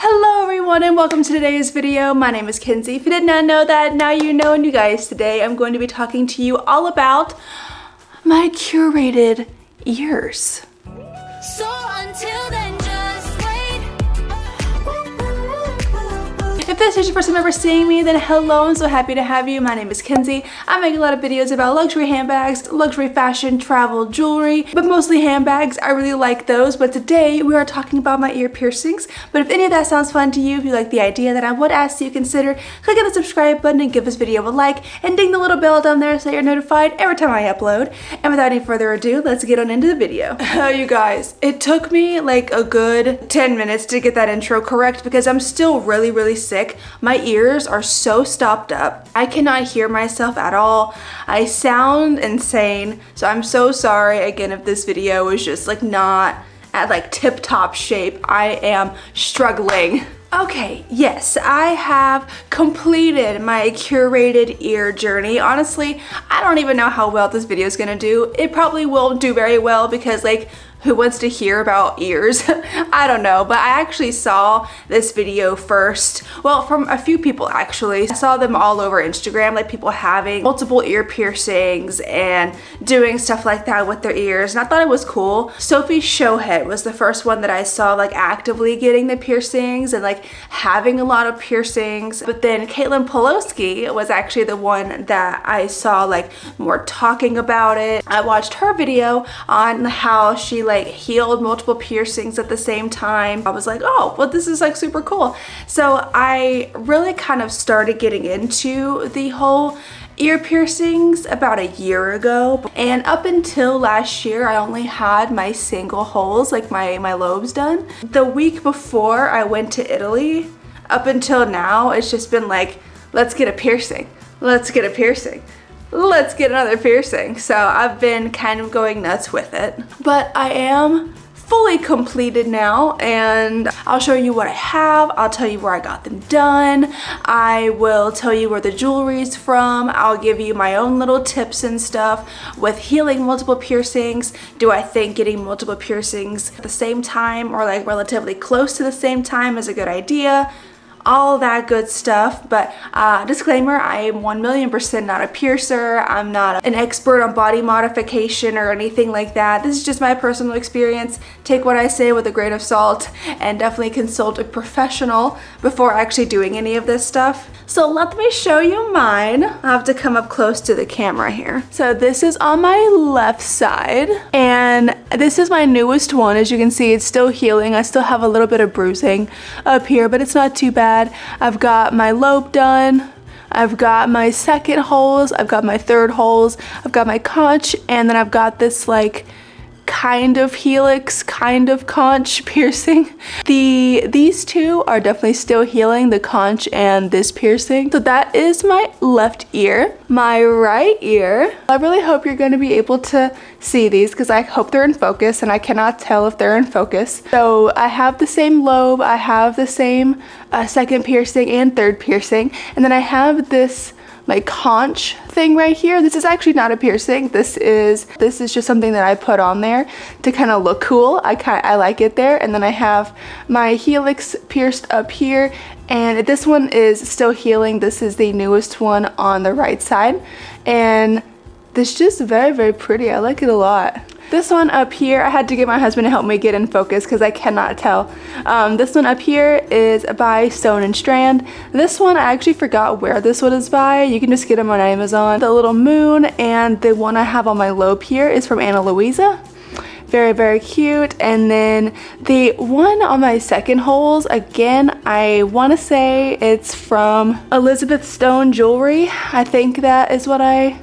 Hello everyone and welcome to today's video. My name is Kenzie. If you did not know that, now you know and you guys today I'm going to be talking to you all about my curated ears. So until If this is your first time ever seeing me, then hello, I'm so happy to have you. My name is Kenzie. I make a lot of videos about luxury handbags, luxury fashion, travel, jewelry, but mostly handbags. I really like those, but today we are talking about my ear piercings. But if any of that sounds fun to you, if you like the idea, then I would ask you to consider clicking the subscribe button and give this video a like, and ding the little bell down there so you're notified every time I upload. And without any further ado, let's get on into the video. Oh, you guys, it took me like a good 10 minutes to get that intro correct because I'm still really, really sick sick. My ears are so stopped up. I cannot hear myself at all. I sound insane. So I'm so sorry again if this video is just like not at like tip top shape. I am struggling. Okay, yes, I have completed my curated ear journey. Honestly, I don't even know how well this video is gonna do. It probably won't do very well because like who wants to hear about ears. I don't know, but I actually saw this video first. Well, from a few people actually. I saw them all over Instagram, like people having multiple ear piercings and doing stuff like that with their ears. And I thought it was cool. Sophie Shohet was the first one that I saw like actively getting the piercings and like having a lot of piercings. But then Caitlin Polowski was actually the one that I saw like more talking about it. I watched her video on how she like healed multiple piercings at the same time. I was like, oh, well, this is like super cool. So I really kind of started getting into the whole ear piercings about a year ago and up until last year I only had my single holes like my my lobes done the week before I went to Italy up until now it's just been like let's get a piercing let's get a piercing let's get another piercing. So I've been kind of going nuts with it. But I am fully completed now and I'll show you what I have. I'll tell you where I got them done. I will tell you where the jewelry is from. I'll give you my own little tips and stuff with healing multiple piercings. Do I think getting multiple piercings at the same time or like relatively close to the same time is a good idea? All that good stuff. But uh, disclaimer, I am 1 million percent not a piercer. I'm not an expert on body modification or anything like that. This is just my personal experience. Take what I say with a grain of salt and definitely consult a professional before actually doing any of this stuff. So let me show you mine. I have to come up close to the camera here. So this is on my left side and this is my newest one. As you can see, it's still healing. I still have a little bit of bruising up here, but it's not too bad. I've got my lobe done. I've got my second holes, I've got my third holes, I've got my conch, and then I've got this like kind of helix, kind of conch piercing. The These two are definitely still healing, the conch and this piercing. So that is my left ear. My right ear, I really hope you're going to be able to see these because I hope they're in focus and I cannot tell if they're in focus. So I have the same lobe, I have the same uh, second piercing and third piercing, and then I have this my conch thing right here. This is actually not a piercing. This is this is just something that I put on there to kind of look cool. I kind I like it there. And then I have my helix pierced up here and this one is still healing. This is the newest one on the right side. And this is just very, very pretty. I like it a lot. This one up here, I had to get my husband to help me get in focus because I cannot tell. Um, this one up here is by Stone and Strand. This one, I actually forgot where this one is by. You can just get them on Amazon. The little moon and the one I have on my lobe here is from Ana Luisa very very cute and then the one on my second holes again I want to say it's from Elizabeth Stone jewelry I think that is what I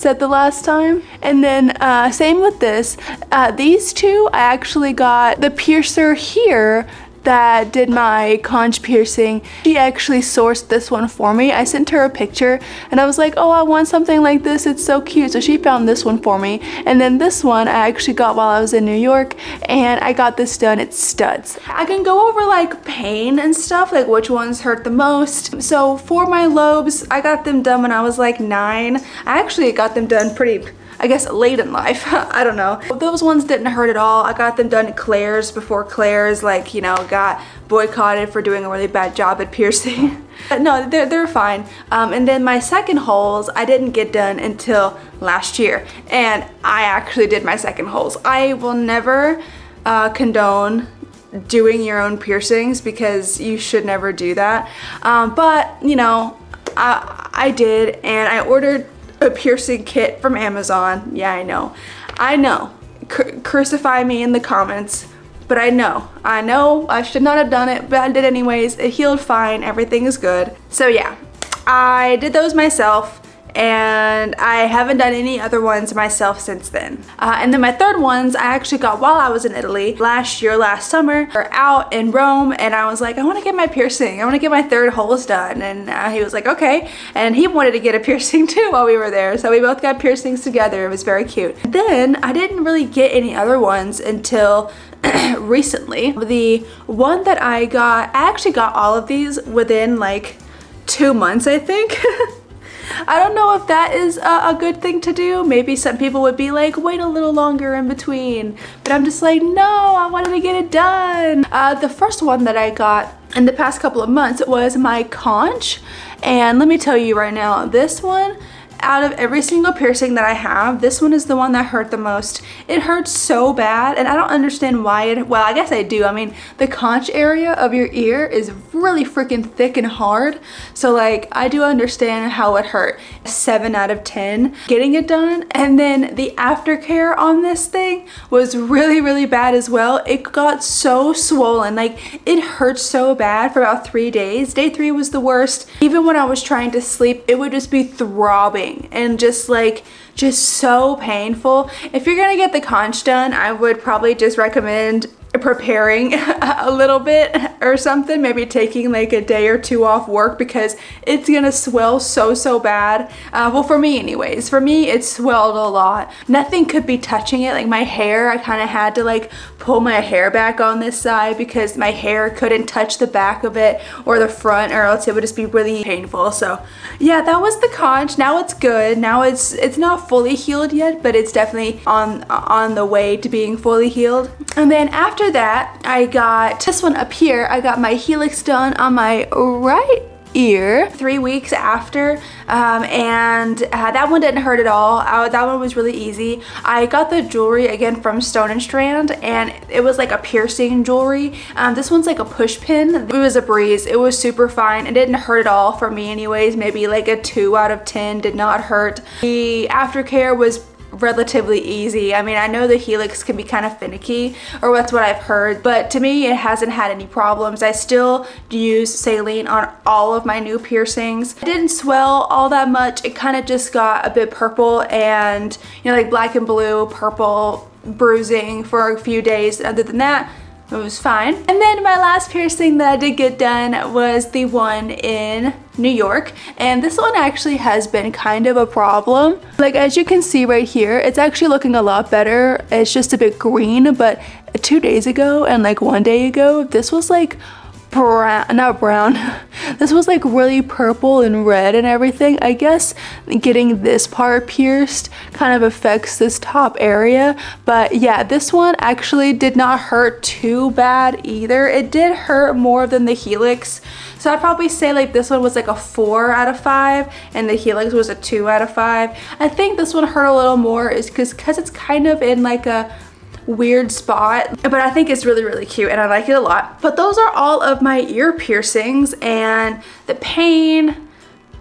said the last time. And then uh, same with this. Uh, these two, I actually got the piercer here that did my conch piercing, she actually sourced this one for me. I sent her a picture and I was like, oh, I want something like this. It's so cute. So she found this one for me. And then this one I actually got while I was in New York and I got this done. It's studs. I can go over like pain and stuff, like which ones hurt the most. So for my lobes, I got them done when I was like nine. I actually got them done pretty I guess late in life. I don't know. Those ones didn't hurt at all. I got them done at Claire's before Claire's like, you know, got boycotted for doing a really bad job at piercing. but no, they're, they're fine. Um, and then my second holes, I didn't get done until last year. And I actually did my second holes. I will never uh, condone doing your own piercings because you should never do that. Um, but, you know, I, I did and I ordered a piercing kit from Amazon. Yeah, I know. I know. C crucify me in the comments. But I know. I know I should not have done it, but I did anyways. It healed fine. Everything is good. So yeah, I did those myself and I haven't done any other ones myself since then. Uh, and then my third ones I actually got while I was in Italy last year, last summer, or out in Rome, and I was like, I want to get my piercing. I want to get my third holes done. And uh, he was like, okay. And he wanted to get a piercing too while we were there. So we both got piercings together. It was very cute. Then I didn't really get any other ones until recently. The one that I got, I actually got all of these within like two months, I think. I don't know if that is a, a, good thing to do. Maybe some people would be like, wait a little longer in between. But I'm just like, no, I wanted to get it done. Uh, the first one that I got in the past couple of months was my conch. And let me tell you right now, this one out of every single piercing that I have, this one is the one that hurt the most. It hurts so bad and I don't understand why it, well, I guess I do. I mean, the conch area of your ear is really freaking thick and hard. So like, I do understand how it hurt. Seven out of 10 getting it done. And then the aftercare on this thing was really, really bad as well. It got so swollen. Like it hurt so bad for about three days. Day three was the worst. Even when I was trying to sleep, it would just be throbbing and just like just so painful. If you're gonna get the conch done, I would probably just recommend preparing a little bit or something maybe taking like a day or two off work because it's gonna swell so so bad. Uh, well for me anyways for me it swelled a lot. Nothing could be touching it. Like my hair I kind of had to like pull my hair back on this side because my hair couldn't touch the back of it or the front or else it would just be really painful. So yeah that was the conch. Now it's good. Now it's it's not fully healed yet but it's definitely on on the way to being fully healed. And then after that, I got this one up here. I got my helix done on my right ear three weeks after um, and uh, that one didn't hurt at all. I, that one was really easy. I got the jewelry again from Stone and Strand and it was like a piercing jewelry. Um, this one's like a push pin. It was a breeze. It was super fine. It didn't hurt at all for me anyways. Maybe like a 2 out of 10 did not hurt. The aftercare was relatively easy. I mean, I know the Helix can be kind of finicky, or that's what I've heard, but to me, it hasn't had any problems. I still use saline on all of my new piercings. It didn't swell all that much. It kind of just got a bit purple and, you know, like black and blue, purple, bruising for a few days. Other than that, it was fine. And then my last piercing that I did get done was the one in New York. And this one actually has been kind of a problem. Like as you can see right here, it's actually looking a lot better. It's just a bit green, but two days ago and like one day ago, this was like brown, not brown. this was like really purple and red and everything. I guess getting this part pierced kind of affects this top area. But yeah, this one actually did not hurt too bad either. It did hurt more than the Helix. So I'd probably say like this one was like a four out of five and the Helix was a two out of five. I think this one hurt a little more is because it's kind of in like a weird spot but I think it's really really cute and I like it a lot but those are all of my ear piercings and the pain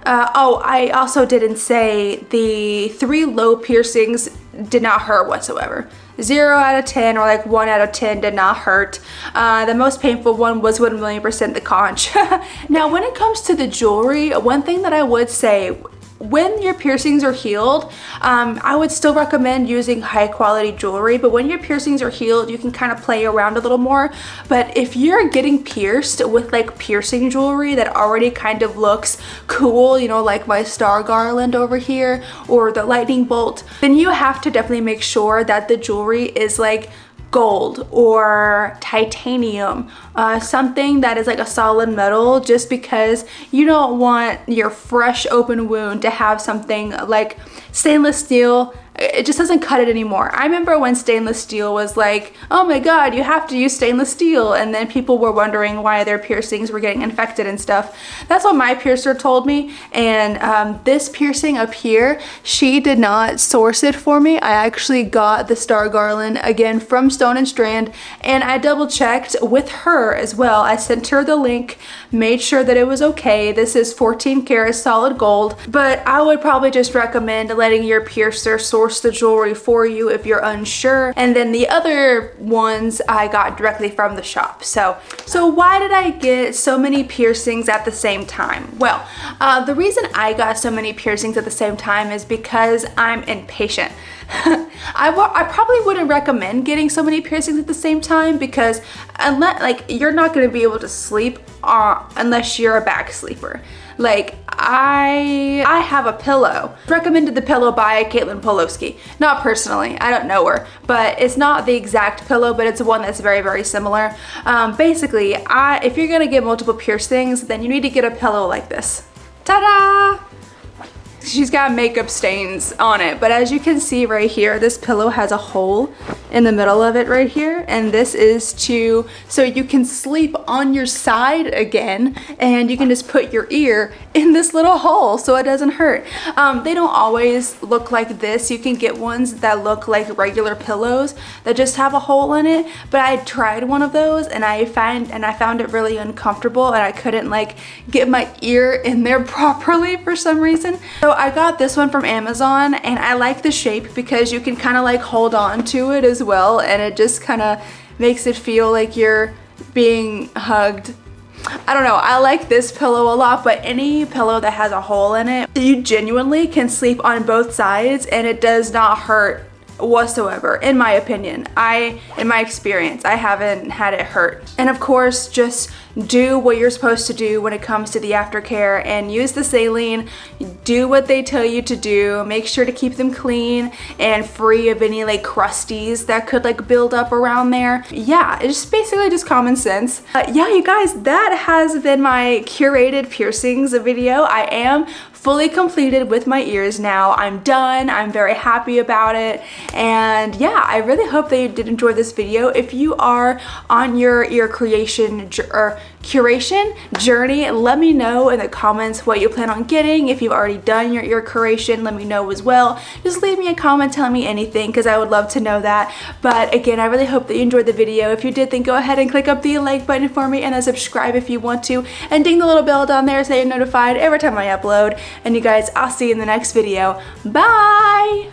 uh, oh I also didn't say the three low piercings did not hurt whatsoever 0 out of 10 or like 1 out of 10 did not hurt. Uh, the most painful one was 1 million percent the conch. now when it comes to the jewelry, one thing that I would say when your piercings are healed, um, I would still recommend using high quality jewelry, but when your piercings are healed, you can kind of play around a little more. But if you're getting pierced with like piercing jewelry that already kind of looks cool, you know, like my star garland over here or the lightning bolt, then you have to definitely make sure that the jewelry is like gold or titanium, uh, something that is like a solid metal just because you don't want your fresh open wound to have something like stainless steel it just doesn't cut it anymore. I remember when stainless steel was like, oh my god, you have to use stainless steel, and then people were wondering why their piercings were getting infected and stuff. That's what my piercer told me, and um, this piercing up here, she did not source it for me. I actually got the Star Garland again from Stone and Strand, and I double checked with her as well. I sent her the link, made sure that it was okay. This is 14 karat solid gold, but I would probably just recommend letting your piercer source the jewelry for you if you're unsure. And then the other ones I got directly from the shop. So, so why did I get so many piercings at the same time? Well, uh, the reason I got so many piercings at the same time is because I'm impatient. I, I probably wouldn't recommend getting so many piercings at the same time because unless like you're not going to be able to sleep uh, unless you're a back sleeper. Like I I have a pillow. Recommended the pillow by Caitlin Polowski. Not personally, I don't know her, but it's not the exact pillow, but it's one that's very, very similar. Um, basically, I if you're gonna get multiple piercings, then you need to get a pillow like this. Ta-da! She's got makeup stains on it but as you can see right here this pillow has a hole in the middle of it right here and this is to so you can sleep on your side again and you can just put your ear in this little hole so it doesn't hurt. Um, they don't always look like this. You can get ones that look like regular pillows that just have a hole in it but I tried one of those and I find and I found it really uncomfortable and I couldn't like get my ear in there properly for some reason. So I got this one from Amazon and I like the shape because you can kind of like hold on to it as well and it just kind of makes it feel like you're being hugged. I don't know, I like this pillow a lot, but any pillow that has a hole in it, you genuinely can sleep on both sides and it does not hurt whatsoever in my opinion. I in my experience i haven't had it hurt. And of course just do what you're supposed to do when it comes to the aftercare and use the saline. Do what they tell you to do. Make sure to keep them clean and free of any like crusties that could like build up around there. Yeah it's basically just common sense. Uh, yeah you guys that has been my curated piercings video. I am fully completed with my ears now. I'm done. I'm very happy about it. And yeah, I really hope that you did enjoy this video. If you are on your ear creation or curation journey, let me know in the comments what you plan on getting. If you've already done your ear curation, let me know as well. Just leave me a comment telling me anything because I would love to know that. But again, I really hope that you enjoyed the video. If you did, then go ahead and click up the like button for me and then subscribe if you want to. And ding the little bell down there so you're notified every time I upload. And you guys, I'll see you in the next video. Bye!